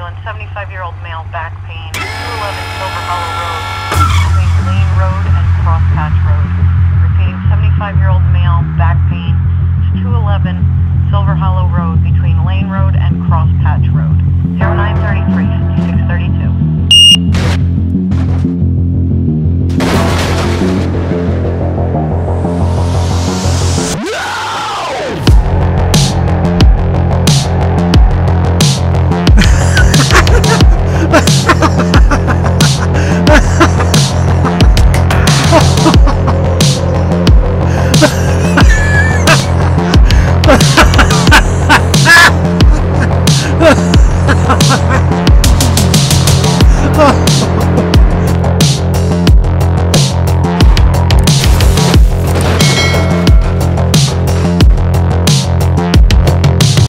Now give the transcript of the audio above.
ambulance, 75-year-old male, back pain, 211 Silver Hollow Road, between Lane Road and Cross Road. Repeating, 75-year-old male, back pain, 211 Silver Hollow Road, between Lane Road and Crosspatch Road. Ha ha ha ha!